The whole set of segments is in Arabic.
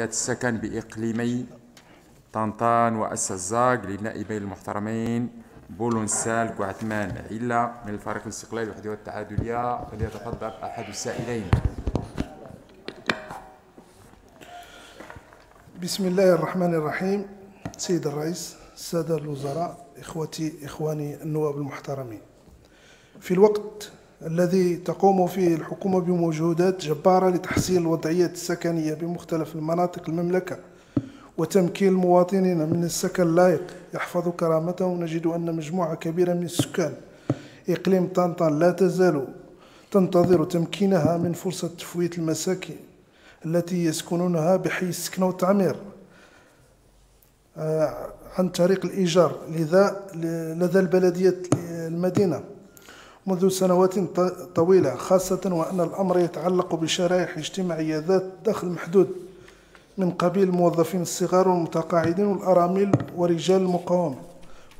السكن بإقليمي طنطان وأسزاق للنائبين المحترمين بولون سالك وعثمان عيلة من الفريق الاستقلالي الوحدة والتعادلية فليتفضل أحد السائلين. بسم الله الرحمن الرحيم. سيد الرئيس السادة الوزراء إخوتي إخواني النواب المحترمين. في الوقت الذي تقوم فيه الحكومة بمجهودات جبارة لتحسين الوضعية السكنية بمختلف المناطق المملكة وتمكين المواطنين من السكن اللائق. يحفظ كرامتهم نجد أن مجموعة كبيرة من السكان إقليم طنطان لا تزال تنتظر تمكينها من فرصة تفويت المساكن التي يسكنونها بحي السكنة والتعمير آه، عن طريق الإيجار لذا لدى البلدية المدينة. منذ سنوات طويلة خاصة وأن الأمر يتعلق بشرائح اجتماعية ذات دخل محدود من قبيل الموظفين الصغار والمتقاعدين والأرامل ورجال المقاومة.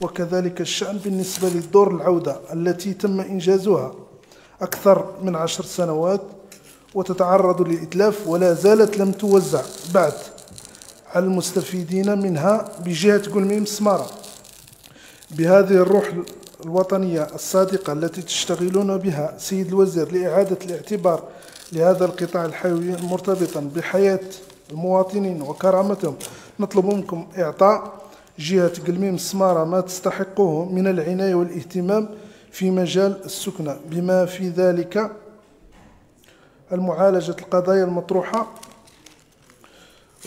وكذلك الشأن بالنسبة لدور العودة التي تم إنجازها أكثر من عشر سنوات وتتعرض للإتلاف ولا زالت لم توزع بعد على المستفيدين منها بجهة قلميم سمارة. بهذه الروح الوطنية الصادقة التي تشتغلون بها. سيد الوزير لإعادة الاعتبار لهذا القطاع الحيوي مرتبطا بحياة المواطنين وكرامتهم. نطلب منكم إعطاء جهة قلميم السمارة ما تستحقه من العناية والاهتمام في مجال السكنة بما في ذلك المعالجة القضايا المطروحة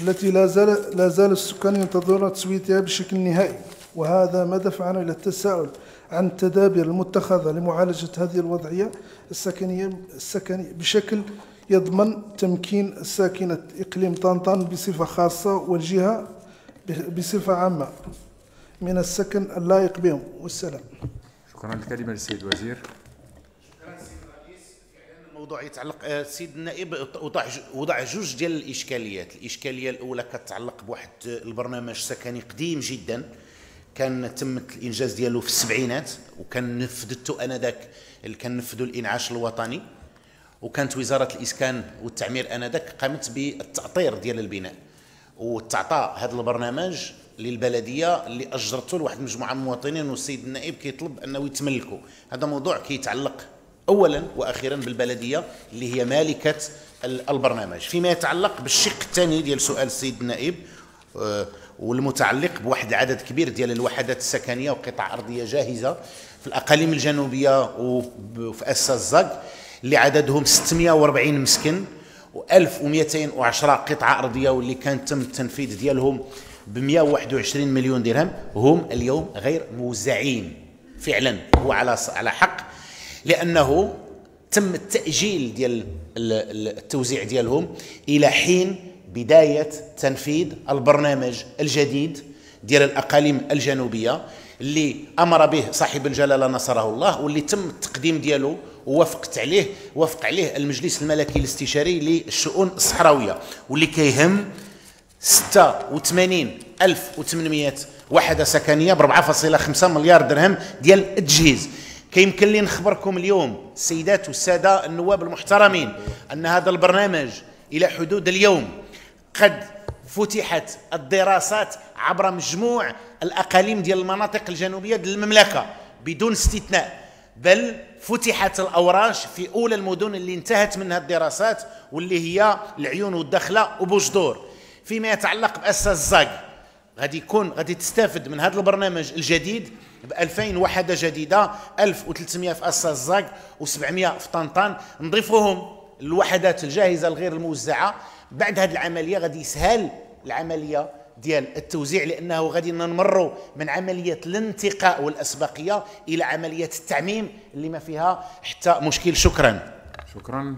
التي لا زال لا زال السكان ينتظرون تسويتها بشكل نهائي. وهذا ما دفعنا إلى التساؤل عن التدابير المتخذة لمعالجة هذه الوضعية. السكنية السكنية بشكل يضمن تمكين ساكنة إقليم طنطان بصفة خاصة والجهة بصفة عامة من السكن اللائق بهم. والسلام. شكرا الكلمة للسيد الوزير الموضوع يتعلق السيد آه، النائب وضع وضع جوج ديال الإشكاليات. الإشكالية الأولى كتعلق بواحد البرنامج سكني قديم جدا. كان تم الإنجاز ديالو في السبعينات وكان نفذته آنذاك اللي كان نفذوا الإنعاش الوطني وكانت وزارة الإسكان والتعمير آنذاك قامت بالتأطير ديال البناء وتعطى هذا البرنامج للبلدية اللي أجرته لواحد المجموعه من المواطنين والسيد النائب كيطلب أنه يتملكوا هذا موضوع كيتعلق اولا وأخيرا بالبلدية اللي هي مالكة البرنامج. فيما يتعلق بالشق الثاني ديال سؤال السيد النائب والمتعلق بواحد العدد كبير ديال الوحدات السكنية وقطع أرضية جاهزة في الأقاليم الجنوبية وفي اسا الزاق اللي عددهم 640 مسكن و1210 قطعة أرضية واللي كان تم التنفيذ ديالهم ب 121 مليون درهم. هم اليوم غير موزعين فعلا هو على على حق لأنه تم التأجيل ديال التوزيع ديالهم إلى حين بداية تنفيذ البرنامج الجديد ديال الأقاليم الجنوبية اللي أمر به صاحب الجلالة نصره الله واللي تم التقديم ديالو ووافقت عليه وافق عليه المجلس الملكي الاستشاري للشؤون الصحراوية واللي كيهم 86800 وحدة سكنية ب 4.5 مليار درهم ديال التجهيز. كيمكن لي نخبركم اليوم السيدات والسادة النواب المحترمين أن هذا البرنامج إلى حدود اليوم قد فتحت الدراسات عبر مجموع الأقاليم ديال المناطق الجنوبية ديال المملكة بدون استثناء. بل فتحت الأوراش في أولى المدن اللي انتهت منها الدراسات واللي هي العيون والدخلة وبوجدور. فيما يتعلق بأساس الزاق غادي يكون غادي تستافد من هذا البرنامج الجديد ب 2000 وحده جديدة 1300 في أساس الزاق و700 في طنطان. نضيفوهم الوحدات الجاهزة الغير الموزعة. بعد هذه العملية غادي يسهل العملية ديال التوزيع لأنه غادي نمروا من عملية الانتقاء والأسبقية إلى عملية التعميم اللي ما فيها حتى مشكل. شكرا. شكرا.